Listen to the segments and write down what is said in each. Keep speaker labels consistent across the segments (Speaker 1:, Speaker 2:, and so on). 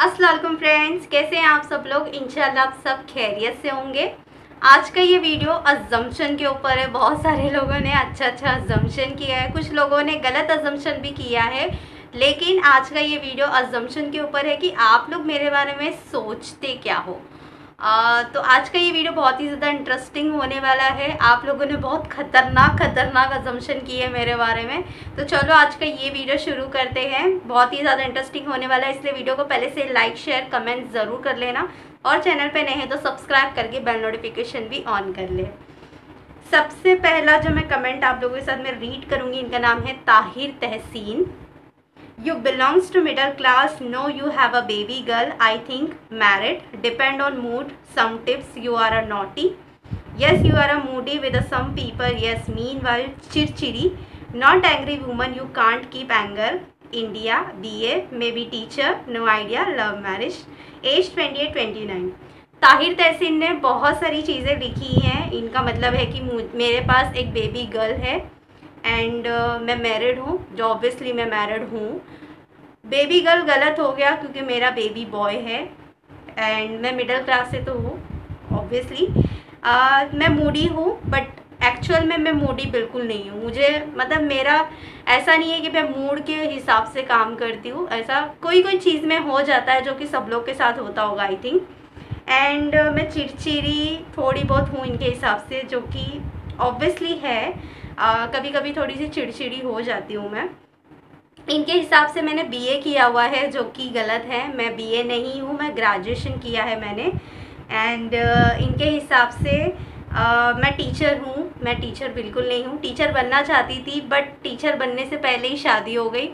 Speaker 1: Aslam friends कैसे हैं आप सब लोग? इंशाल्लाह आप सब खैरियत से होंगे। आज का ये वीडियो अजम्पशन के ऊपर है। बहुत सारे लोगों ने अच्छा अच्छा अजम्पशन किया है। कुछ लोगों ने गलत अजम्पशन भी किया है। लेकिन आज का ये वीडियो अजम्पशन के ऊपर है कि आप लोग मेरे बारे में सोचते क्या हो? आ, तो आज का ये वीडियो बहुत ही ज़्यादा इंटरेस्टिंग होने वाला है। आप लोगों ने बहुत ख़तरनाक ख़तरनाक अजम्पशन की है मेरे बारे में। तो चलो आज का ये वीडियो शुरू करते हैं। बहुत ही ज़्यादा इंटरेस्टिंग होने वाला है इसलिए वीडियो को पहले से लाइक शेयर कमेंट ज़रूर कर लेना। और चैनल पर नए हैं तो सब्सक्राइब करके बेल नोटिफिकेशन भी ऑन कर ले। सबसे पहला जो मैं कमेंट आप लोगों के साथ मैं रीड करूँगी इनका नाम है ताहिर तहसीन। You belongs to middle class no you have a baby girl i think married depend on mood some tips you are a naughty yes you are a moody with a some people yes meanwhile chirchiri not angry woman you can't keep anger india ba maybe teacher no idea love marriage age 28 29 Tahir तहसीन ने बहुत सारी चीज़ें लिखी हैं इनका मतलब है कि मेरे पास एक बेबी गर्ल है एंड uh, मैं मैरिड हूँ जो ऑब्वियसली मैं मैरिड हूँ। बेबी गर्ल गलत हो गया क्योंकि मेरा बेबी बॉय है। एंड मैं मिडिल क्लास से तो हूँ ऑब्वियसली uh, मैं मूडी हूँ बट एक्चुअल में मैं मूडी बिल्कुल नहीं हूँ। मुझे मतलब मेरा ऐसा नहीं है कि मैं मूड के हिसाब से काम करती हूँ। ऐसा कोई कोई चीज़ में हो जाता है जो कि सब लोग के साथ होता होगा आई थिंक एंड मैं चिड़चिड़ी थोड़ी बहुत हूँ इनके हिसाब से जो कि ऑब्वियसली है। कभी कभी थोड़ी सी चिड़चिड़ी हो जाती हूँ मैं। इनके हिसाब से मैंने बीए किया हुआ है जो कि गलत है। मैं बीए नहीं हूँ मैं ग्रेजुएशन किया है मैंने। एंड uh, इनके हिसाब से uh, मैं टीचर हूँ। मैं टीचर बिल्कुल नहीं हूँ। टीचर बनना चाहती थी बट टीचर बनने से पहले ही शादी हो गई।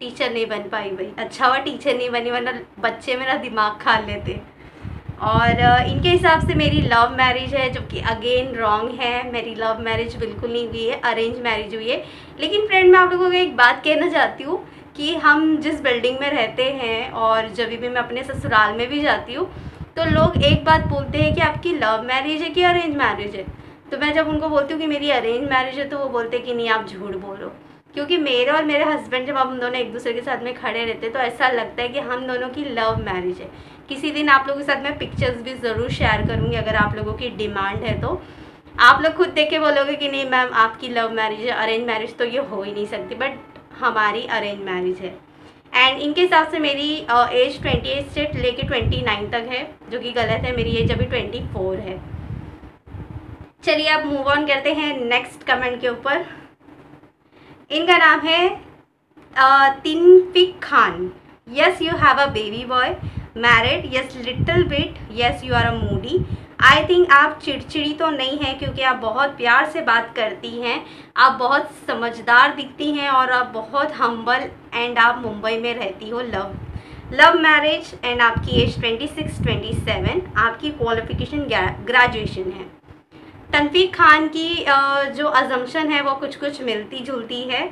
Speaker 1: टीचर नहीं बन पाई भाई। अच्छा हुआ टीचर नहीं बनी वरना बच्चे मेरा दिमाग खा लेते। और इनके हिसाब से मेरी लव मैरिज है, जो कि अगेन रॉन्ग है। मेरी लव मैरिज बिल्कुल नहीं हुई है अरेंज मैरिज हुई है। लेकिन फ्रेंड मैं आप लोगों को एक बात कहना चाहती हूँ कि हम जिस बिल्डिंग में रहते हैं और जब भी मैं अपने ससुराल में भी जाती हूँ तो लोग एक बात बोलते हैं कि आपकी लव मैरिज है कि अरेंज मैरिज है? तो मैं जब उनको बोलती हूँ कि मेरी अरेंज मैरिज है तो वो बोलते हैं कि नहीं, आप झूठ बोलो क्योंकि मेरे और मेरे हस्बैंड जब हम दोनों एक दूसरे के साथ में खड़े रहते तो ऐसा लगता है कि हम दोनों की लव मैरिज है। किसी दिन आप लोगों के साथ मैं पिक्चर्स भी ज़रूर शेयर करूँगी अगर आप लोगों की डिमांड है तो। आप लोग खुद देख के बोलोगे कि नहीं मैम आपकी लव मैरिज है अरेंज मैरिज तो ये हो ही नहीं सकती बट हमारी अरेंज मैरिज है। एंड इनके हिसाब से मेरी एज ट्वेंटी एट से लेके ट्वेंटी नाइन तक है, जो कि गलत है, मेरी एज अभी ट्वेंटी फोर है। चलिए अब मूव ऑन करते हैं नेक्स्ट कमेंट के ऊपर। इनका नाम है Tinfiq Khan. Yes you have a baby boy married yes little bit yes you are a moody I think आप चिड़चिड़ी तो नहीं हैं क्योंकि आप बहुत प्यार से बात करती हैं। आप बहुत समझदार दिखती हैं और आप बहुत हम्बल एंड आप मुंबई में रहती हो लव लव मैरिज एंड आपकी age twenty six twenty seven आपकी क्वालिफिकेशन ग्रेजुएशन है। तनफीक खान की जो अजम्पन है वो कुछ कुछ मिलती जुलती है।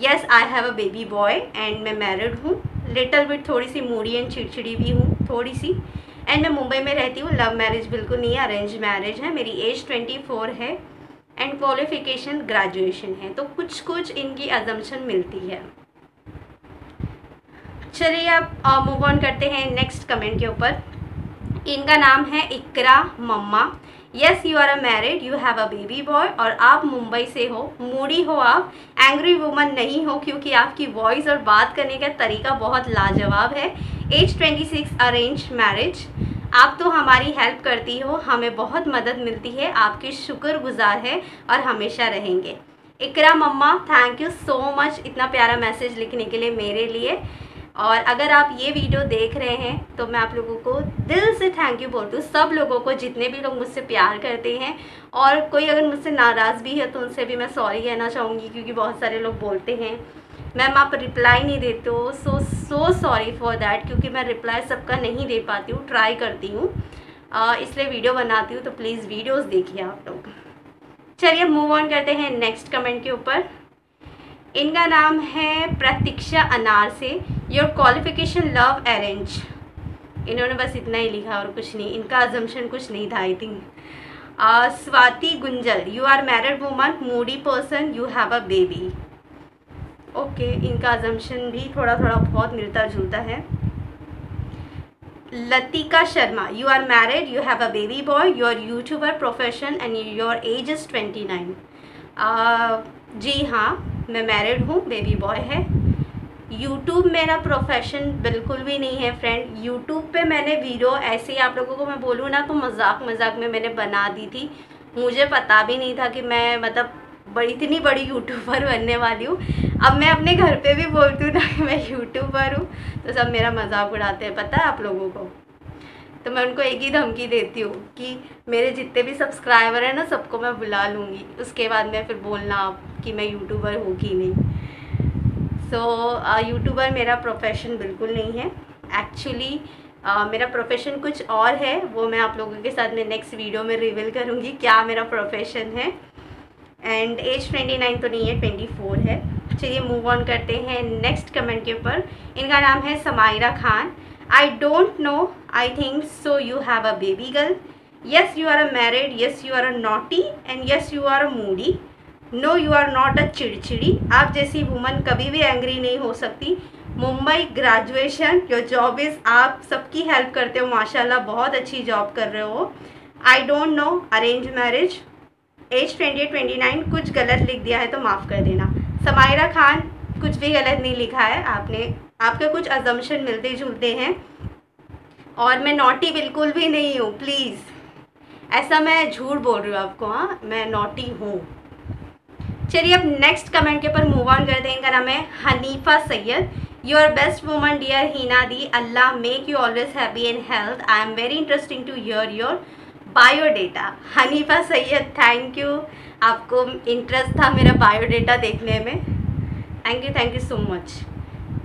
Speaker 1: Yes I have a baby boy and मैं मैरिड हूँ। लिटल बिट थोड़ी सी मूडी एंड चिड़चिड़ी भी हूँ थोड़ी सी एंड मैं मुंबई में रहती हूँ। लव मैरिज बिल्कुल नहीं है। अरेंज मैरिज है। मेरी एज ट्वेंटी फोर है। एंड क्वालिफिकेशन ग्रेजुएशन है। तो कुछ कुछ इनकी अजम्पन मिलती है। चलिए आप मूव ऑन करते हैं नेक्स्ट कमेंट के ऊपर। इनका नाम है Iqra mamma. Yes you are a married you have a baby boy और आप मुंबई से हो मूडी हो आप एंग्री वुमन नहीं हो, क्योंकि आपकी वॉइस और बात करने का तरीका बहुत लाजवाब है। Age twenty six arrange marriage आप तो हमारी हेल्प करती हो, हमें बहुत मदद मिलती है, आपके शुक्रगुजार है और हमेशा रहेंगे। Iqra mamma thank you so much इतना प्यारा मैसेज लिखने के लिए मेरे लिए। और अगर आप ये वीडियो देख रहे हैं तो मैं आप लोगों को दिल से थैंक यू बोलती हूँ। सब लोगों को, जितने भी लोग मुझसे प्यार करते हैं, और कोई अगर मुझसे नाराज़ भी है तो उनसे भी मैं सॉरी कहना चाहूँगी, क्योंकि बहुत सारे लोग बोलते हैं। मैम, आप रिप्लाई नहीं देते हो। So so sorry for that क्योंकि मैं रिप्लाई सबका नहीं दे पाती हूँ ट्राई करती हूँ। इसलिए वीडियो बनाती हूँ तो प्लीज़ वीडियोज़ देखिए आप लोग। चलिए मूव ऑन करते हैं नेक्स्ट कमेंट के ऊपर। इनका नाम है प्रतीक्षा अनार से। योर क्वालिफिकेशन लव अरेंज इन्होंने बस इतना ही लिखा और कुछ नहीं। इनका अजम्पन कुछ नहीं था I think Swati Gunjal you are married woman moody person you have a baby okay इनका अजम्पन भी थोड़ा थोड़ा बहुत मिलता जुलता है। Latika Sharma you are married you have a baby boy your YouTuber profession and your age is twenty nine जी हाँ मैं मैरिड हूँ बेबी बॉय है। यूट्यूब मेरा प्रोफेशन बिल्कुल भी नहीं है फ्रेंड यूट्यूब पे मैंने वीडियो ऐसे ही आप लोगों को मैं बोलूँ ना तो मज़ाक मज़ाक में मैंने बना दी थी। मुझे पता भी नहीं था कि मैं मतलब बड़ी, इतनी बड़ी यूट्यूबर बनने वाली हूँ। अब मैं अपने घर पे भी बोलती हूँ ना कि मैं यूट्यूबर हूँ। तो सब मेरा मज़ाक उड़ाते हैं, पता है आप लोगों को? तो मैं उनको एक ही धमकी देती हूँ कि मेरे जितने भी सब्सक्राइबर हैं ना सबको मैं बुला लूँगी। उसके बाद में फिर बोलना आप कि मैं यूट्यूबर हूँ कि नहीं। सो so, यूट्यूबर मेरा प्रोफेशन बिल्कुल नहीं है। एक्चुअली uh, मेरा प्रोफेशन कुछ और है वो मैं आप लोगों के साथ में नेक्स्ट वीडियो में रिवील करूँगी क्या मेरा प्रोफेशन है। एंड एज ट्वेंटी नाइन तो नहीं है ट्वेंटी फोर है। चलिए मूव ऑन करते हैं नेक्स्ट कमेंट के ऊपर। इनका नाम है Samaira Khan. I don't know I think so you have a baby girl yes you are a married yes you are a naughty and yes you are a moody no you are not a चिड़चिड़ी आप जैसी woman कभी भी angry नहीं हो सकती। Mumbai graduation your job is आप सबकी help करते हो, माशाल्लाह बहुत अच्छी जॉब कर रहे हो। I don't know arrange marriage age twenty twenty nine कुछ गलत लिख दिया है तो माफ़ कर देना। समायरा खान, कुछ भी गलत नहीं लिखा है, आपने आपके कुछ अजम्पन मिलते जुलते हैं। और मैं नोटी बिल्कुल भी नहीं हूँ प्लीज़ ऐसा मैं झूठ बोल रही हूँ आपको हाँ? मैं नोटी हूँ। चलिए अब नेक्स्ट कमेंट के ऊपर मूव ऑन हैं। इनका नाम है Hanifa Syed. Your best woman dear Heena di Allah make you always happy and health I am very interesting to your your biodata Hanifa Syed thank you आपको interest था मेरा biodata देखने में। Thank you thank you so much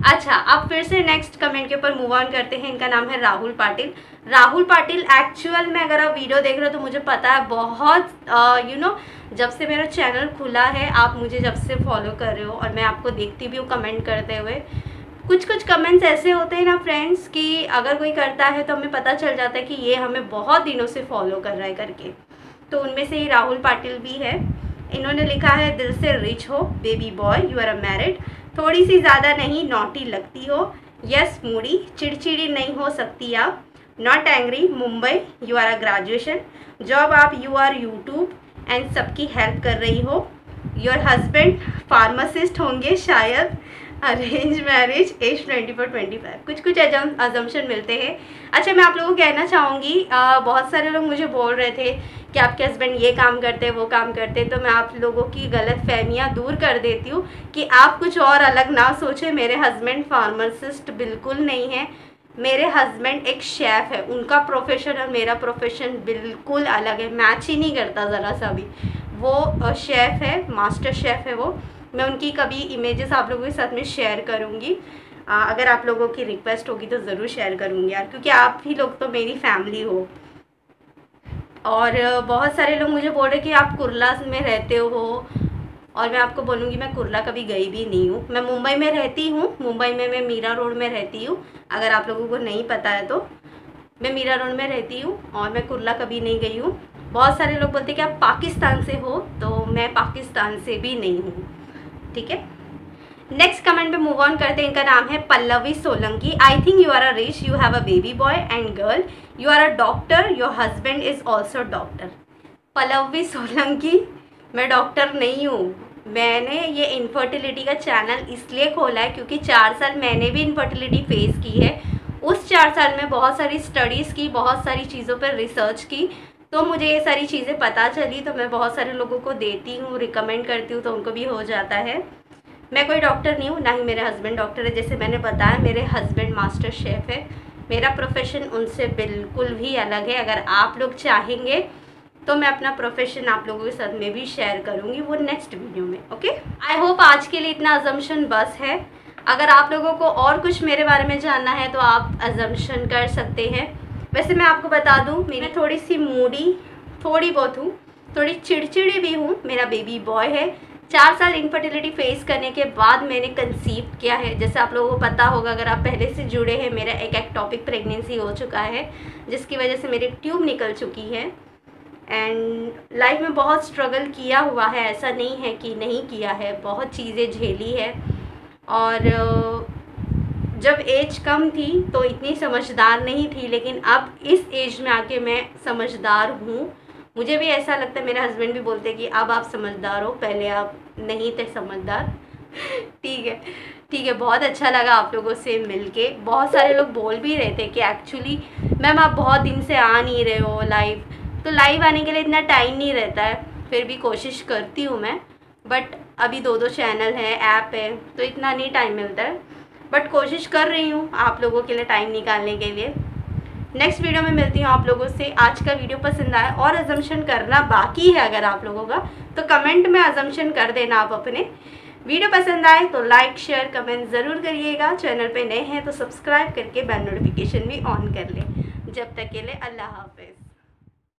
Speaker 1: अच्छा अब फिर से next comment के ऊपर मूव ऑन करते हैं। इनका नाम है राहुल पाटिल। राहुल पाटिल एक्चुअल में अगर आप वीडियो देख रहे हो तो मुझे पता है बहुत यू नो जब से मेरा चैनल खुला है, आप मुझे जब से फॉलो कर रहे हो और मैं आपको देखती भी हूँ कमेंट करते हुए। कुछ कुछ कमेंट्स ऐसे होते हैं ना फ्रेंड्स कि अगर कोई करता है तो हमें पता चल जाता है कि ये हमें बहुत दिनों से फॉलो कर रहा है करके। तो उनमें से ही राहुल पाटिल भी है। इन्होंने लिखा है, दिल से रिच हो baby boy you are a married थोड़ी सी ज़्यादा नहीं, नोटी लगती हो। यस, मूडी, चिड़चिड़ी नहीं हो सकती आप। Not angry Mumbai you are a graduation job आप यू आर यूट्यूब एंड सबकी हेल्प कर रही हो। योर हस्बैंड फार्मासिस्ट होंगे शायद। Arrange marriage age twenty four twenty five कुछ कुछ अजम्पन मिलते हैं। अच्छा मैं आप लोगों को कहना चाहूँगी बहुत सारे लोग मुझे बोल रहे थे कि आपके हस्बैंड ये काम करते हैं, वो काम करते हैं तो मैं आप लोगों की गलत फहमियाँ दूर कर देती हूँ कि आप कुछ और अलग ना सोचें। मेरे हस्बैंड फार्मासिस्ट बिल्कुल नहीं है। मेरे हस्बैंड एक शेफ़ है, उनका प्रोफेशन और मेरा प्रोफेशन बिल्कुल अलग है। मैच ही नहीं करता ज़रा सा भी। वो शेफ़ है मास्टर शेफ़ है वो। मैं उनकी कभी इमेजेस आप लोगों के साथ में शेयर करूँगी। अगर आप लोगों की रिक्वेस्ट होगी तो ज़रूर शेयर करूँगी यार, क्योंकि आप ही लोग तो मेरी फैमिली हो। और बहुत सारे लोग मुझे बोल रहे कि आप कुरला में रहते हो। और मैं आपको बोलूँगी, मैं कुरला कभी गई भी नहीं हूँ। मैं मुंबई में रहती हूँ। मुंबई में मैं मीरा रोड में रहती हूँ। अगर आप लोगों को नहीं पता है तो। मैं मीरा रोड में रहती हूँ और मैं कुरला कभी नहीं गई हूँ। बहुत सारे लोग बोलते कि आप पाकिस्तान से हो तो मैं पाकिस्तान से भी नहीं हूँ। ठीक है? नेक्स्ट कमेंट पे मूव ऑन करते हैं। इनका नाम है Pallavi Solanki. I think you are a rich you have a baby boy and girl you are a doctor your husband is also doctor Pallavi Solanki, मैं डॉक्टर नहीं हूँ। मैंने ये इनफर्टिलिटी का चैनल इसलिए खोला है क्योंकि चार साल मैंने भी इनफर्टिलिटी फेस की है। उस चार साल में बहुत सारी स्टडीज़ की, बहुत सारी चीज़ों पर रिसर्च की। तो मुझे ये सारी चीज़ें पता चली तो मैं बहुत सारे लोगों को देती हूँ रिकमेंड करती हूँ तो उनको भी हो जाता है। मैं कोई डॉक्टर नहीं हूँ, ना ही मेरे हस्बैंड डॉक्टर है, जैसे मैंने बताया, मेरे हस्बैंड मास्टर शेफ़ है। मेरा प्रोफेशन उनसे बिल्कुल भी अलग है। अगर आप लोग चाहेंगे तो मैं अपना प्रोफेशन आप लोगों के साथ में भी शेयर करूँगी वो नेक्स्ट वीडियो में ओके आई होप आज के लिए इतना अजम्पन बस है। अगर आप लोगों को और कुछ मेरे बारे में जानना है तो आप अजम्पन कर सकते हैं। वैसे मैं आपको बता दूँ, मैं थोड़ी सी मूडी थोड़ी बहुत हूँ, थोड़ी चिड़चिड़ी भी हूँ। मेरा बेबी बॉय है। चार साल इनफर्टिलिटी फेस करने के बाद मैंने कंसीव किया है। जैसे आप लोगों को पता होगा, अगर आप पहले से जुड़े हैं, मेरा एक एक्टॉपिक प्रेगनेंसी हो चुका है, जिसकी वजह से मेरी ट्यूब निकल चुकी है। एंड लाइफ में बहुत स्ट्रगल किया हुआ है। ऐसा नहीं है कि नहीं किया है। बहुत चीज़ें झेली है। और जब एज कम थी तो इतनी समझदार नहीं थी, लेकिन अब इस एज में आके मैं समझदार हूँ। मुझे भी ऐसा लगता है, मेरे हस्बैंड भी बोलते हैं कि अब आप समझदार हो, पहले आप नहीं थे समझदार। ठीक है ठीक है, बहुत अच्छा लगा आप लोगों से मिलके। बहुत सारे लोग बोल भी रहे थे कि एक्चुअली मैम आप बहुत दिन से आ नहीं रहे हो लाइव तो लाइव आने के लिए इतना टाइम नहीं रहता है, फिर भी कोशिश करती हूँ मैं। बट अभी दो दो चैनल है ऐप है तो इतना नहीं टाइम मिलता है। बट कोशिश कर रही हूँ आप लोगों के लिए टाइम निकालने के लिए। नेक्स्ट वीडियो में मिलती हूँ आप लोगों से। आज का वीडियो पसंद आया और अजम्पन करना बाकी है अगर आप लोगों का तो कमेंट में अजम्पन कर देना आप अपने। वीडियो पसंद आए तो लाइक शेयर कमेंट ज़रूर करिएगा। चैनल पे नए हैं तो सब्सक्राइब करके बेल नोटिफिकेशन भी ऑन कर लें। जब तक के लिए अल्लाह हाफिज़।